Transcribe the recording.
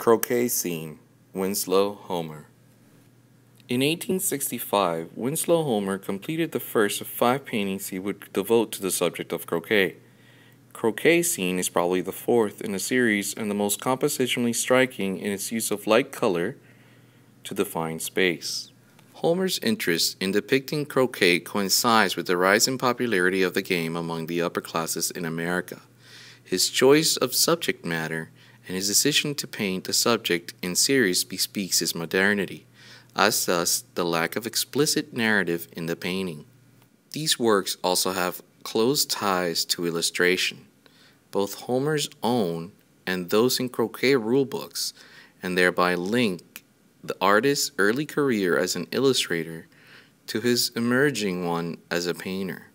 Croquet Scene Winslow Homer In 1865, Winslow Homer completed the first of five paintings he would devote to the subject of croquet. Croquet Scene is probably the fourth in the series and the most compositionally striking in its use of light color to define space. Homer's interest in depicting croquet coincides with the rise in popularity of the game among the upper classes in America. His choice of subject matter and his decision to paint the subject in series bespeaks his modernity, as does the lack of explicit narrative in the painting. These works also have close ties to illustration, both Homer's own and those in croquet rulebooks, and thereby link the artist's early career as an illustrator to his emerging one as a painter.